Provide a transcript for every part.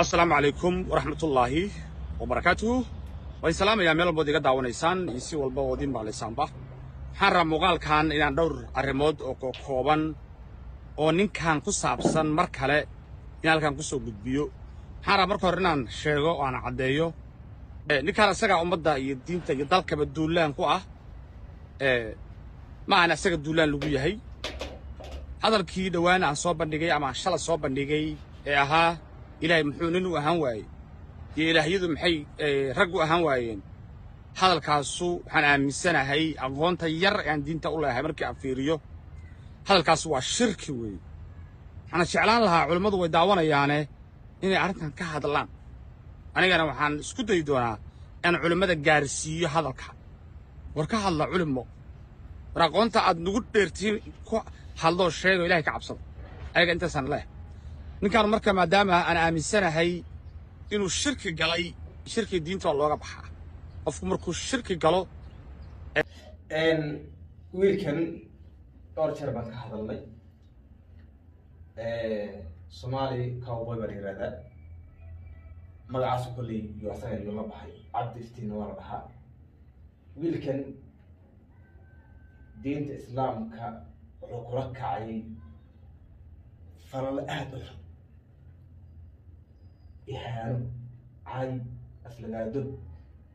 asalaamu calaykum waraxmatullaahi wabarakaatuhu waan salaamayaa meel walbood iga daawanaysaan iyo si walba oo idiin maqlaysaanba waxaan rabaa muuqaalkan inaan dhowr arrimood oo kooban oo ninkan ku saabsan mar kale in halkan ku soo gudbiyo. Waxaan rabaa marka hore inaan sheego oo aan caddeeyo ninkaan isagaa ummadda iyo diinta iyo dalkaba duulaan ku ah ma ahan isaga duulaan lagu yahay. Hadalkii dhowaan aan soo bandhigay ama shalay soo bandhigay ee ahaa ilaahay muxuu nin u ahaan waayey. Iyo ilaahyadu maxay rag u ahaan waayeen. Hadalkaasu waxaan aaminsanahay aqoonta yar aan diinta u leeyahay markii aan fiiriyo. Hadalkaasu waa shirki weeye waxaana jeclaan lahaa culimmadu way daawanayaane inay arrintan ka hadlaan. Anigana waxaan isku dayi doonaa inaan culimmada gaarsiiyo hadalka. War ka hadla culimo war aqoonta aad nagu dheertiin ku hadloo sheego ilahay ka cabsada ayaga intaasaan leeh ninkaan marka maadaama aan aaminsanahay inuu shirki galay shirki diinta looga baxaa. Qofku markuu shirki galo wiilkan dhowr jeer baan ka hadalnay. Soomaali cowboy baa la magacaasu kolley iyo asaga baxay. Cabdi iftiinna waa dhahaa wiilkan diinta islaamka wuxuu kula kacay falalo aada u xun ihaano cay aflagaado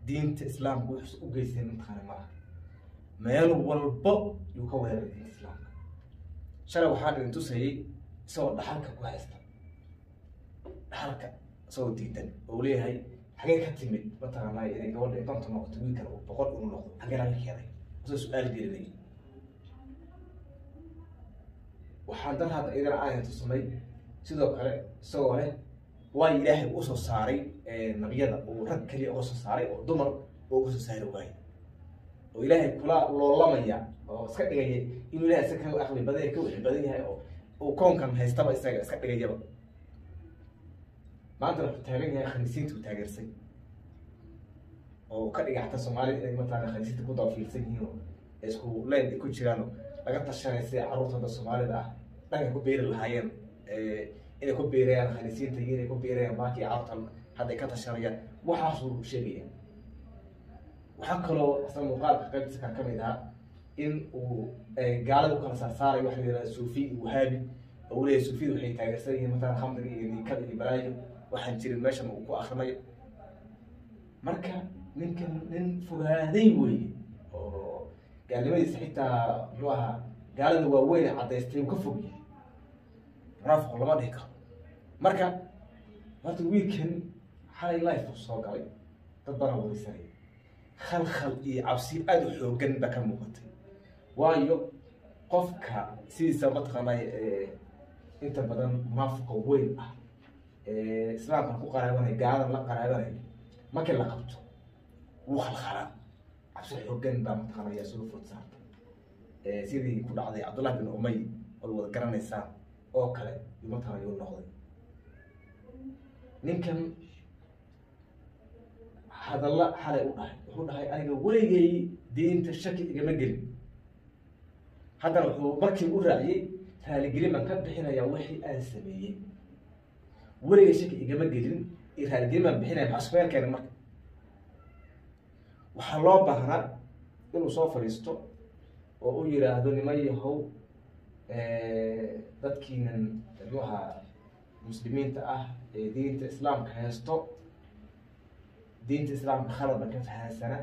diinta islaamka wuxuusa u geystay mataqaana malaha meel walbo yuu ka weeraray diinta islaamka. Shalay waxaan idin tusayay isagoo dhaxalka ku haysta. Dhaxalka isagoo diidan oo leeyahay xagee ka timid mataqaanaa inay gabadha intantu noqoto wiilkan uu boqol inu noqdo xagee laga keenay isagoo su'aal gelinay waxaan dan hadda idin aayan tusamay sidoo kale isagoo leh waa ilaahay u soo saaray nabiyada uu rag keliya uga soo saaray oo dumar oo uga soo saari waayo oo ilaahay kula loolamaya oo iska dhigaya inuu ilahay iska ka aqli badan yahay ka wixi badan yahay oo uu koonkan haystaba isaga iska dhigayaba. Maanta wuxuu taagan yahay khaniisiinta uu taageersay. Oo ka dhigay xataa soomaalida inay mataqana khaniisiinta ku daafiilsan yihiin oo isku leen ay ku jiraan laga tashanay sida carruurtooda soomaalida ah dhanka ku beeri lahaayeen inay ku beerayaan khaniisiinta iyo inay ku beerayaan baakii carruurtan hadday ka tashanayaan waxaasuu sheegaya waxaa kaloo isla muuqaalka qaybtiisa kan ka mid ahaa in uu gaalada u kala saarsaarayo waxa la yihahda suufi iyo wahaabi. Oo uu leeyahay suufiyada waxay taageersan yihiin matalan khamriga iyo niikada iyo balaayo waxaan jirin meeshan uu ku akrinayo marka ninkan nin fogaaday weye oo gaalnimadiisa xitaa muxuu ahaa gaalada waaweyn ee caddaystay uu ka fog yahay. Munaafiqu lama dhihi karo marka horta wiilkan xalay life soo galay dad badan wareysanaya khalkhal iyo cabsi aada u xoogan baa ka muuqatay. Waayo qofka sidiisa mataqaanay inta badan munaafiqa weyn ah islaamkan ku qaraabanaya gaaladan la qaraabanaya markii la qabto wuu khalkhalaa cabsi xoogan baa mataqaanaya soo food saarta. Sidii ku dhacday cabdullahi bin umay ood wada garanaysaan oo kale yu mataqana yuu noqday ninkan hadalla xalay u dhahay wuxuu dhahay aniga weligay diinta shaki igama gelin. Haddana wuxuu markii u raaciyey raaligelin baan ka bixinayaa wixii aan sameeyey. Weligay shaki igama gelin raaligelin baan bixinaya maxaa isku yeelkeena marka? Waxaa loo baahnaa inuu soo fadhiisto oo u yidhaahdo niman yahow dadkiinan muxuaha muslimiinta ah ee diinta islaamka haysto diinta islaamka khaladban ka fahansana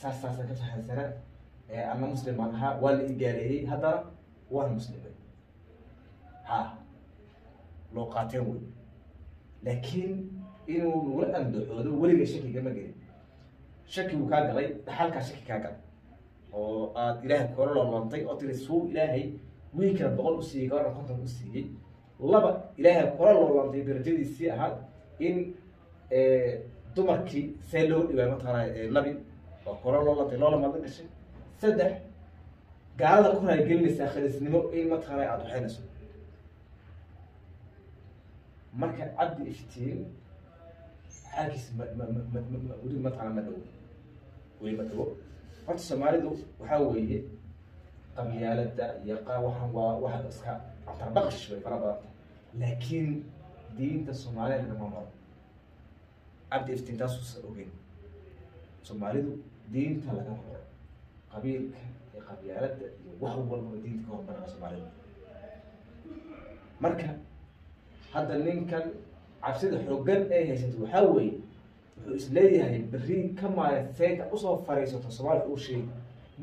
saas saasaan ka fahansana ana muslim baan ahaa waa la ii gaaleeyey haddana waan muslimay. Ha loo qaateen wey laakiin inuu nagula andacoodo weliga shaki gama gelin shaki buu kaa galay dhaxalkaa shaki kaa galay. Oo aada ilaahay kula looloontay oo tiri suu ilaahay wiilkana boqol u siiyey gabadhan konton u siiyey laba ilaahay kula looloontay darajadiisii ahaa in dumarkii see loo dhiwaay mataqaana nabi oo kula looloontay loola madla gashay saddex gaalada ku raaligelinaysaa khaliisnimo in mataqaana aada waxaynayso marka cabdi iftiin xaalkiisa ma ma ma ma weli mataqana ma dhowo weli ma horta soomaalidu waxaa weeye qabyaalada iyo waxaan waa waxa iska antarbaqash bay fara badan tahay. Laakiin diinta soomaalida lagama maro. Cabdi iftiin taasuusan ogeyn. Soomaalidu diinta lagama maro. Qabiilka iyo qabyaaladda iyo wax walbaba diinta ka hormarana soomaalida marka hadda ninkan cabsida xooggan ee haysato waxaa weeye wuxuu is leeyahay berri ka maalin seynta u soo fariisato soomaaliya uu sheegi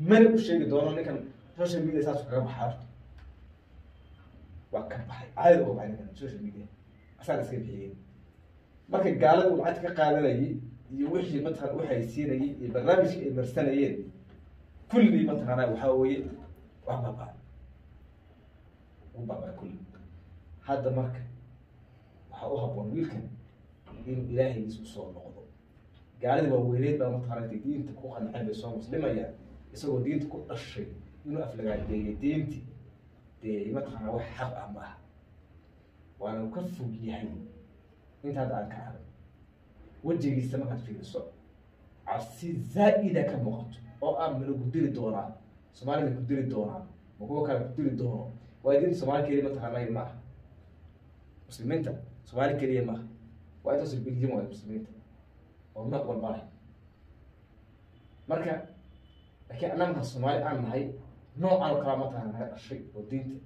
mana u sheegi doono ninkan social media saasu kaga baxaa horta. Waa ka baxay. Caadi uga baxay social media. Asaga iska bixiyey marka gaalada uu ka qaadanayay iyo wixii mataqana u haysiinayay iyo barnaamijka ay marsanayeen kulli mataqaanaa waxaa weeye wax baabaa u baabaa kulli. Hadda marka waxaa u haboon wiilkan inuu ilaahagiis u soo noqdo. Gaalada waaweyneed baa mataqaana diinta ku qanceen bay soo muslimayaan isagoo diinta ku dhashay inuu aflagaadeeyay diinti dee mataqaana wax xaq ah ma aha. Waana ka fog yahay inta hadda aan ka arag wejigiisa markaad fiiriso. Cabsi zaa'ida ka muuqato oo ah mana ku diri doonaa. Soomaalida ku diri doonaa. Ma kuwa kale ku diri doono? Waa diinta soomaali keliya mataqaanay ma muslimiinta soomaali keliya ma aha. Waa intaas biljim waa muslimiinta. Oo nooc walba leh marka laakiin annaga marka soomaali aan nahay noocan oo kalaa mataqana naga dhashay oo diinta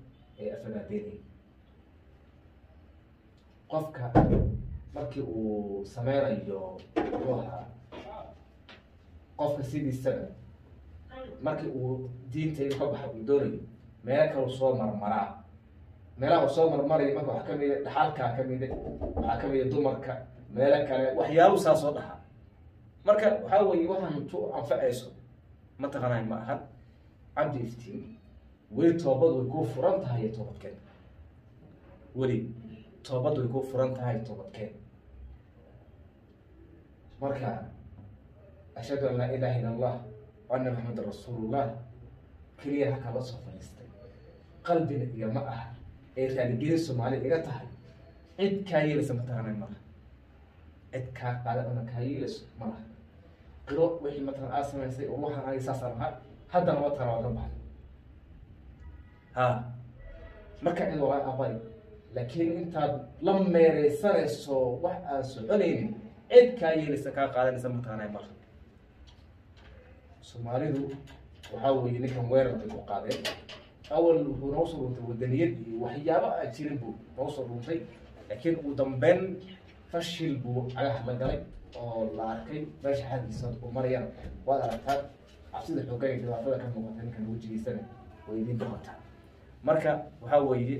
ay aflagaadeynaya qofka markii uu sameynayo ahaa qofka sidiisaba markii uu diinta ka baxa uu doonayo meelo kale soo marmaraa. Meelaha uu soo marmarayo marka waxaa ka mid a dhaxalkaa kamida waxaa ka mid a dumarka meelo kale waxyaalu saa soo marka waxaa weeye waxaan tu anfacayso mataqaanay ma aha cabdi iftiin weli toobad way kuu furan tahay iyo toobadkeen weli toobad way kuu furan tahay toobadkeen marka ashhadu an laa ilaha illa allah wa anna maxamedan rasuulullah keliya halkaa la soo fadhiistay. Qalbina igama aha ee raaligelin soomaali iga tahay. Cid kaa yeelaysa mataqaanay malaha cid kaa qaada ona kaa yeelayso malaha qiro wixii mataqan aad samaysay waxaan aniga saasaan ahaa haddana mataqana waa ka baxay ha. Marka cid waa aqbali laakiin intaad la meereysanayso wax aan soconaynin cid kaa yeelaysa kaa qaadanaysa mataqaanay malaha soomaalidu waxaa weeye ninkan weerar bay ku qaadeen. Awal wuxuu noo soo dhuntay wadaniyad iyo waxyaabo aan jirin buu noo soo dhuntay laakiin ugu dambeyn fashil buu cagaha la galay oo la arkay. Meesha xaggiisa uu marayana waad aragtaa cabsida xoogan iyo dhibaatada ka muuqata ninkan wejigiisana way idiin muuqataa marka waxaa weeye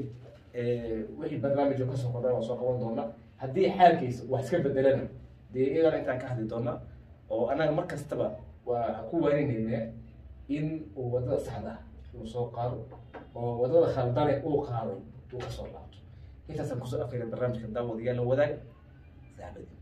wixii barnaamij oo ka soo kordhay waa soo qaban doona haddii xaalkiisa wax iska bedelana dee iyagana intaan ka hadli doona oo annaga mar kastaba waa ku waaninayna in uu waddada saxda uu soo qaado oo waddada khaldane uu qaaday uu ka soo laabto. Intaasaan ku soo afkayna barnaamijka daawadayaal la wadaag saxbadii